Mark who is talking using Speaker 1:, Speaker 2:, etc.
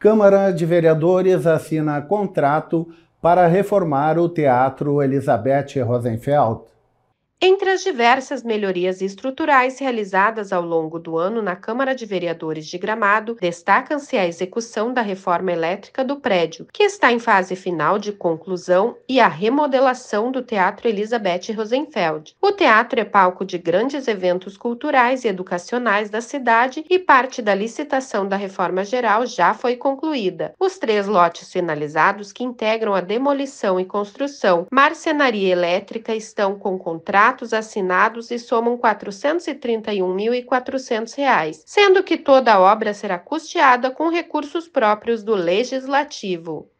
Speaker 1: Câmara de Vereadores assina contrato para reformar o Teatro Elizabeth Rosenfeld.
Speaker 2: Entre as diversas melhorias estruturais realizadas ao longo do ano na Câmara de Vereadores de Gramado, destacam-se a execução da reforma elétrica do prédio, que está em fase final de conclusão, e a remodelação do Teatro Elizabeth Rosenfeld. O teatro é palco de grandes eventos culturais e educacionais da cidade e parte da licitação da reforma geral já foi concluída. Os três lotes finalizados que integram a demolição e construção, marcenaria elétrica estão com contrato contratos assinados e somam R$ 431.400, sendo que toda a obra será custeada com recursos próprios do Legislativo.